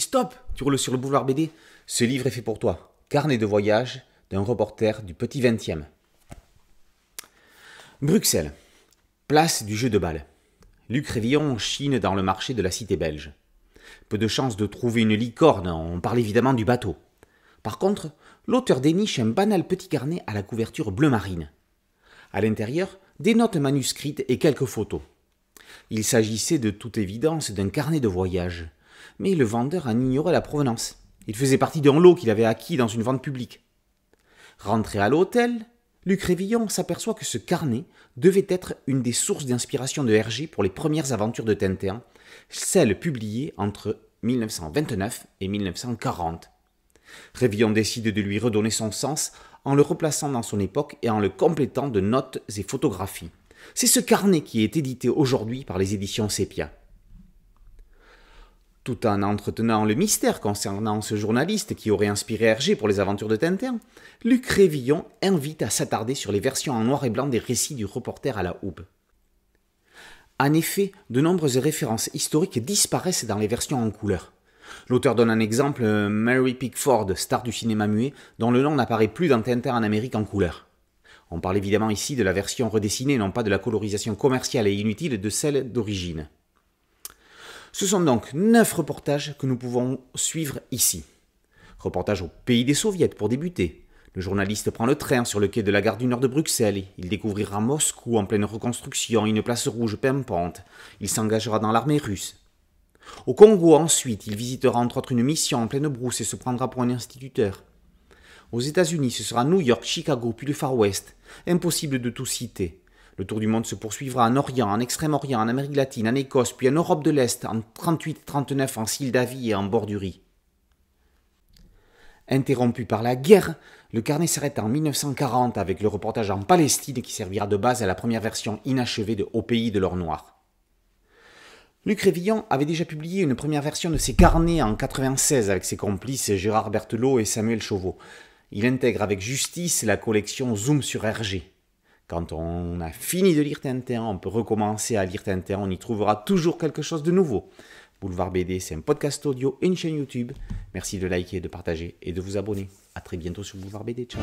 stop Tu roules sur le boulevard BD Ce livre est fait pour toi. Carnet de voyage d'un reporter du petit 20e. Bruxelles. Place du jeu de balle. Luc Révillon chine dans le marché de la cité belge. Peu de chance de trouver une licorne, on parle évidemment du bateau. Par contre, l'auteur déniche un banal petit carnet à la couverture bleu marine. À l'intérieur, des notes manuscrites et quelques photos. Il s'agissait de toute évidence d'un carnet de voyage, mais le vendeur en ignorait la provenance. Il faisait partie d'un lot qu'il avait acquis dans une vente publique. Rentré à l'hôtel, Luc Révillon s'aperçoit que ce carnet devait être une des sources d'inspiration de Hergé pour les premières aventures de Tintin, celles publiées entre 1929 et 1940. Révillon décide de lui redonner son sens en le replaçant dans son époque et en le complétant de notes et photographies. C'est ce carnet qui est édité aujourd'hui par les éditions Sepia. Tout en entretenant le mystère concernant ce journaliste qui aurait inspiré Hergé pour les aventures de Tintin, Luc Révillon invite à s'attarder sur les versions en noir et blanc des récits du reporter à la houppe. En effet, de nombreuses références historiques disparaissent dans les versions en couleur. L'auteur donne un exemple, Mary Pickford, star du cinéma muet, dont le nom n'apparaît plus dans Tintin en Amérique en couleur. On parle évidemment ici de la version redessinée, non pas de la colorisation commerciale et inutile de celle d'origine. Ce sont donc neuf reportages que nous pouvons suivre ici. Reportage au pays des soviets pour débuter. Le journaliste prend le train sur le quai de la gare du Nord de Bruxelles. Il découvrira Moscou en pleine reconstruction, une place rouge pimpante. Il s'engagera dans l'armée russe. Au Congo ensuite, il visitera entre autres une mission en pleine brousse et se prendra pour un instituteur. Aux États-Unis, ce sera New York, Chicago, puis le Far West. Impossible de tout citer. Le tour du monde se poursuivra en Orient, en Extrême-Orient, en Amérique latine, en Écosse, puis en Europe de l'Est, en 38-39 en Sildavie et en Bordurie. Interrompu par la guerre, le carnet s'arrête en 1940 avec le reportage en Palestine qui servira de base à la première version inachevée de Au pays de l'or noir. Luc Révillon avait déjà publié une première version de ses carnets en 96 avec ses complices Gérard Berthelot et Samuel Chauveau. Il intègre avec justice la collection Zoom sur RG. Quand on a fini de lire Tintin, on peut recommencer à lire Tintin, on y trouvera toujours quelque chose de nouveau. Boulevard BD, c'est un podcast audio et une chaîne YouTube. Merci de liker, de partager et de vous abonner. A très bientôt sur Boulevard BD. Ciao